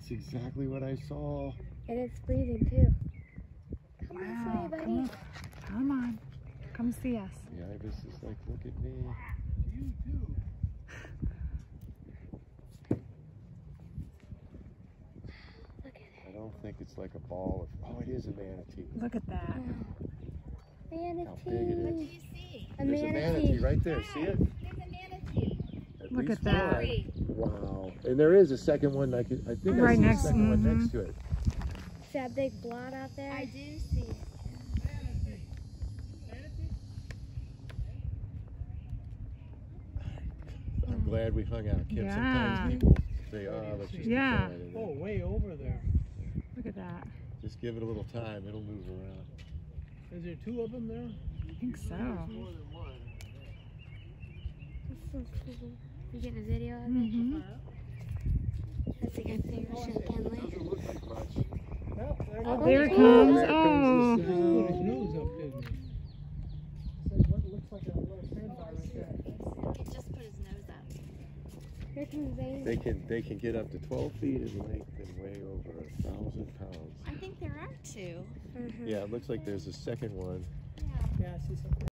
That's exactly what I saw. And it's breathing too. Come Wow, this way, buddy. come on. Come on. Come see us. The ibis is like, look at me. Look at it. I don't think it's like a ball of, oh, it is a manatee. Look at that. Manatee. How big it What do you see? A There's manatee. a manatee right there. See it? There's a manatee. Look least at that. one. Wow. And there is a second one. I, could, I think I Right see next- a second one mhm. next to it. See that big blot out there? I do see it. I'm glad we hung out, Kim. Yeah. Sometimes people say, oh, let's just Yeah. decide," Oh, way over there. Look at that. Just give it a little time. It'll move around. Is there two of them there? I think so. More than one. This is cool. You getting a video of it? Mm-hmm. That's a good thing. Doesn't look like much. There Oh, There it comes. Oh. comes the Put sound. his nose up, didn't he? Said what looks like a little sandbar right there. He just put his nose up. Here. They can they can get up to 12 feet in length and weigh over a thousand pounds. I think there are two. Mhm. Yeah, it looks like there's a second one. Yeah. Yeah, I see something.